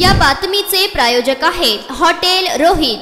या बातमीचे प्रायोजक आहेत हॉटेल रोहित.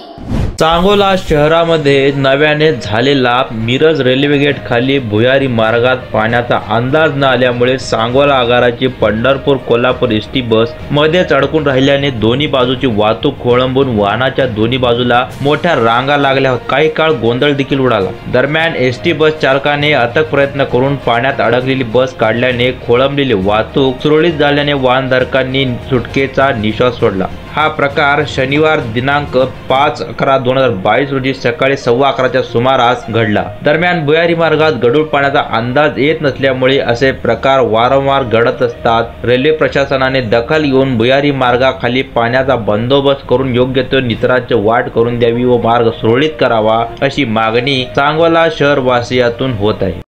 सांगोला शहरामध्ये नव्याने झालेला मिरज रेल्वे गेट खाली भुयारी मार्गात पाण्याचा अंदाज न आल्यामुळे Sangola आगाराची Pandharpur Kolhapur S T bus मध्येच अडकून राहिल्याने दोन्ही बाजूची वाहतूक खोळंबून वाहनाच्या दोन्ही बाजूला मोठ्या रांगा लागल्या. काही काळ गोंधळ देखील उडाला. दरम्यान एस टी बस चालकाने अथक प्रयत्न करून पाण्यात अडकलेली बस काढल्याने खोळंबलेली वाहतूक सुरळीत झाल्याने वाहनधारकांनी सुटकेचा निश्वास सोडला. हा प्रकार शनिवार दिनांक पाच अकरा दोन हजार बावीस रोजी सकाळी सव्वा अकराच्या सुमारास घडला. दरम्यान भुयारी मार्गात गडूळ पाण्याचा अंदाज येत नसल्यामुळे असे प्रकार वारंवार घडत असतात. रेल्वे प्रशासनाने दखल घेऊन भुयारी मार्गाखाली पाण्याचा बंदोबस्त करून योग्य तो निचराची वाट करून द्यावी व मार्ग सुरळीत करावा अशी मागणी सांगोला शहरवासियातून होत आहे.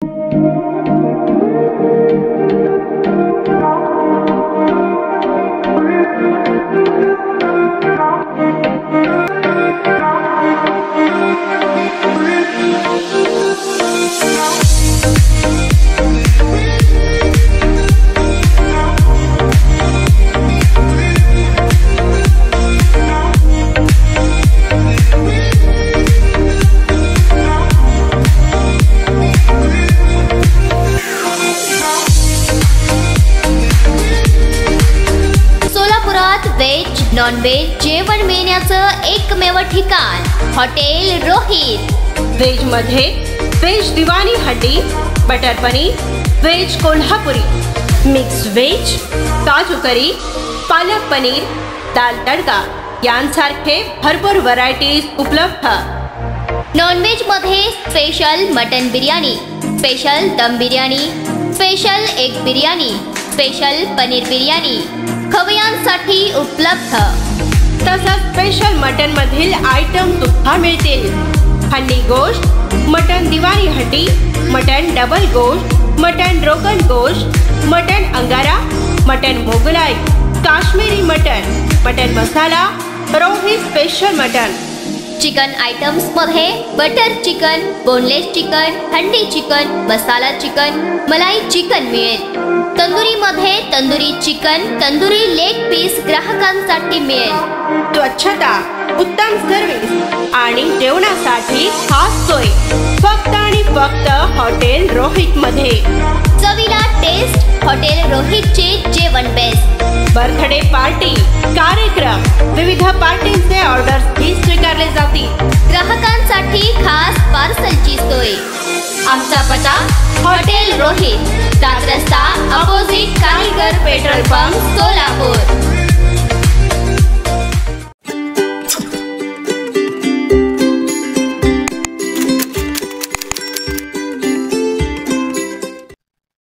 व्हेज नॉन व्हेज जेवण मिळण्याचं एकमेव ठिकाण हॉटेल रोहित. व्हेजमध्ये व्हेज दिवाणी हड्डी butter paneer veg Kolhapuri mix veg काजू करी पालक पनीर दाल तडका यांसारखे भरपूर व्हरायटीज उपलब्ध. नॉनव्हेजमध्ये स्पेशल मटन बिर्याणी स्पेशल दम biryani special egg biryani special paneer biryani खवयांसाठी उपलब्ध. तसंच स्पेशल मटन मधील आयटम सुद्धा मिळतील. हंडी गोश्त मटन दिवाळी हड्डी मटन डबल गोश्त मटन रोगन गोश्त मटन अंगारा mutton Mughlai Kashmiri mutton mutton masala रोही स्पेशल मटन. चिकन आयटम्समध्ये बटर चिकन बोनलेस चिकन हंडी चिकन मसाला चिकन मलाई चिकन मिळेल. तंदुरी मध्ये tandoori chicken tandoori leg piece ग्राहकांसाठी मिळेल. स्वच्छता उत्तम सर्व्हिस आणि जेवणासाठी खास सोय. फक्त आणि फक्त हॉटेल रोहित मध्ये चवीला टेस्ट हॉटेल रोहितचे जेवण बेस्ट बर्थडे पार्टी कार्यक्रम विविध पार्टींचे ऑर्डर्स स्वीकारले जातील. ग्राहकांसाठी खास पार्सलची सोय. आमचा पता हॉटेल रोहित. दात रस्ता अपोजिट कारीगर पेट्रोल पंप सोलापूर.